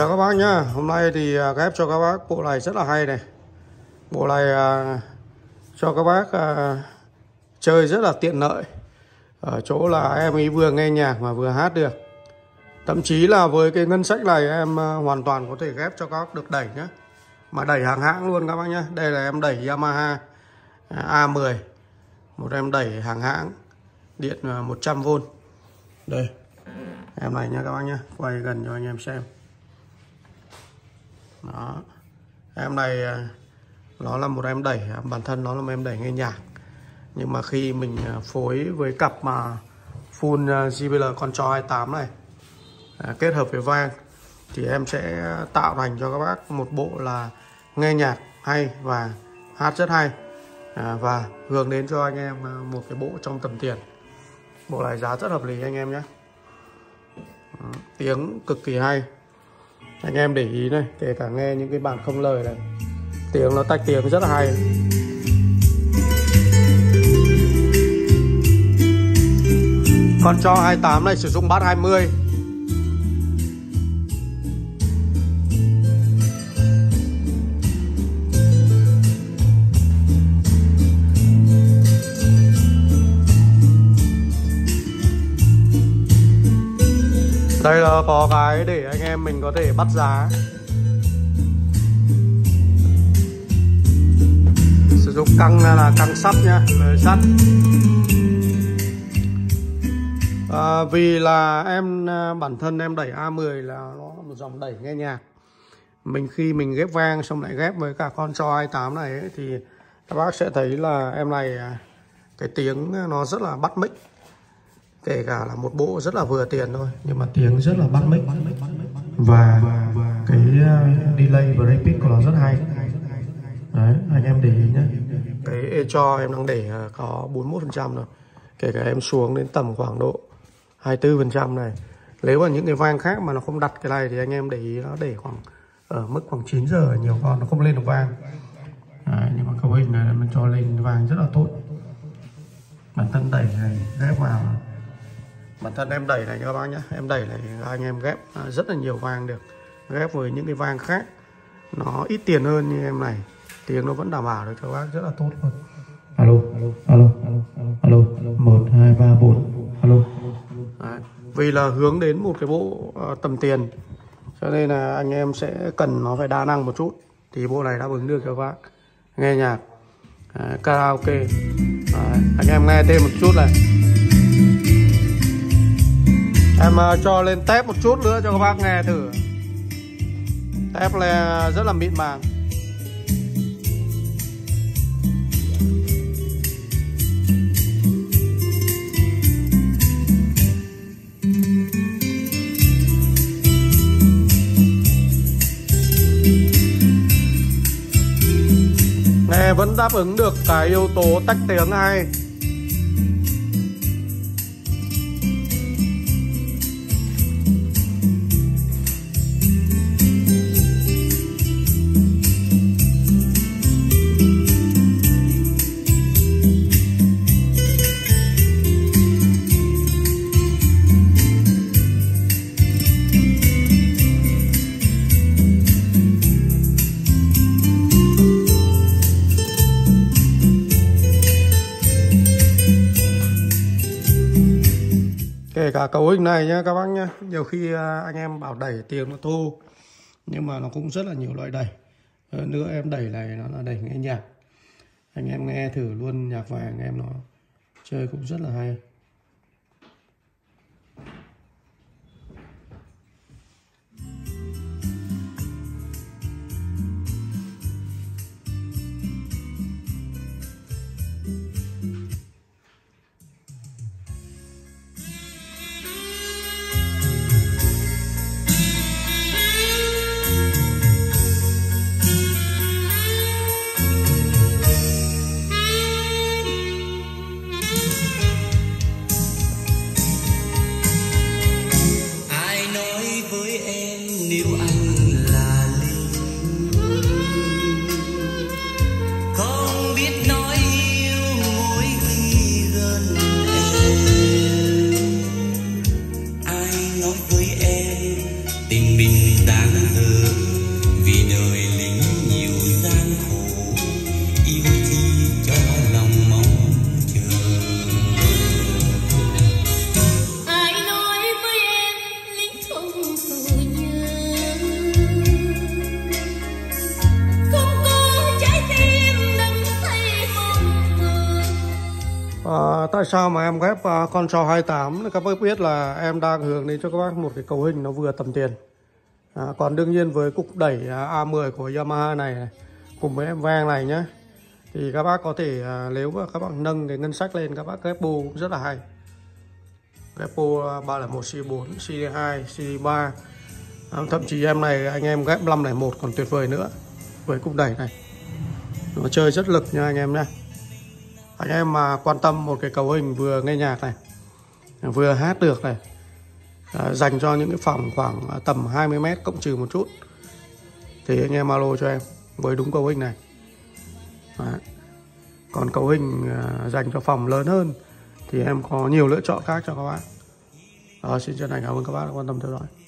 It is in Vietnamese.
chào các bác nhá. Hôm nay thì à, ghép cho các bác bộ này rất là hay này. Bộ này à, cho các bác à, chơi rất là tiện lợi. Ở chỗ là em ý vừa nghe nhạc mà vừa hát được. Thậm chí là với cái ngân sách này em à, hoàn toàn có thể ghép cho các bác được đẩy nhé Mà đẩy hàng hãng luôn các bác nhá. Đây là em đẩy Yamaha à, A10 Một em đẩy hàng hãng Điện à, 100V Đây. Em này nha các bác nhá. Quay gần cho anh em xem đó. Em này à, nó là một em đẩy à, bản thân nó là một em đẩy nghe nhạc. Nhưng mà khi mình à, phối với cặp mà full JBL Control 28 này kết hợp với vang, thì em sẽ tạo thành cho các bác một bộ là nghe nhạc hay và hát rất hay. Và hướng đến cho anh em một cái bộ trong tầm tiền. Bộ này giá rất hợp lý anh em nhé. Ừ, tiếng cực kỳ hay anh em để ý này, kể cả nghe những cái bản không lời này, tiếng nó tách tiếng rất là hay. Con cho 28 này sử dụng bát 20 đây là có cái để anh em mình có thể bắt giá. Sử dụng căng là căng sắt nha lời sắt. À, vì là em à, bản thân em đẩy A10 là nó một dòng đẩy nghe nhạc. Mình khi mình ghép vang xong lại ghép với cả con cho 28 này ấy, thì các bác sẽ thấy là em này à, cái tiếng nó rất là bắt mic kể cả là một bộ rất là vừa tiền thôi nhưng mà tiếng rất là bắt mic. Và cái uh, delay và repeat của nó rất hay. Đấy anh em để ý nhé. Cái cho em đang để uh, có 41 phần trăm rồi. Kể cả em xuống đến tầm khoảng độ 24 phần trăm này. Nếu mà những cái vang khác mà nó không đặt cái này thì anh em để ý nó để khoảng ở mức khoảng 9 giờ nhiều con nó không lên được vang. Đấy, nhưng mà cấu hình này mình cho lên vang rất là tốt. Bản thân đẩy này ghép vào bản thân em đẩy này các bác nhé. Em đẩy này anh em ghép à, rất là nhiều vang được. Ghép với những cái vang khác. Nó ít tiền hơn như em này. Tiếng nó vẫn đảm bảo được cho bác rất là tốt luôn. Alo alo alo alo. Một hai ba bốn. Alo. Đấy. vì là hướng đến một cái bộ uh, tầm tiền cho nên là anh em sẽ cần nó phải đa năng một chút. Thì bộ này đáp ứng được cho bác. Nghe nhạc uh, karaoke. Đấy. anh em nghe thêm một chút này Em ờ, cho lên tép một chút nữa cho các bác nghe thử. Tép là rất là mịn màng. Nghe vẫn đáp ứng được cái yếu tố tách tiếng hay. Kể cả cầu hình này nhá, các bác nhá. Nhiều khi à, anh em bảo đẩy tiền nó thô nhưng mà nó cũng rất là nhiều loại đẩy. Hơn nữa em đẩy này nó là đẩy nghe nhạc. Anh em nghe thử luôn nhạc vàng, em nó chơi cũng rất là hay. Tại sao mà em ghép uh, con trò 28 các bác biết là em đang hướng đến cho các bác một cái cấu hình nó vừa tầm tiền. À, còn đương nhiên với cục đẩy à, uh, A10 của Yamaha này, này cùng với em vang này nhé thì các bác có thể uh, nếu mà các bác nâng cái ngân sách lên các bác ghép bù cũng rất là hay. Ghép bô 301 C4 C2 C3 à, thậm chí em này anh em ghép 501 còn tuyệt vời nữa với cục đẩy này. Nó chơi rất lực nha anh em nhé anh em mà quan tâm một cái cấu hình vừa nghe nhạc này vừa hát được này à, dành cho những cái phòng khoảng à, tầm 20 mét cộng trừ một chút thì anh em alo cho em với đúng cấu hình này. Đấy. còn cấu hình à, dành cho phòng lớn hơn thì em có nhiều lựa chọn khác cho các bạn. Đó, xin chân thành cảm ơn các bạn đã quan tâm theo dõi.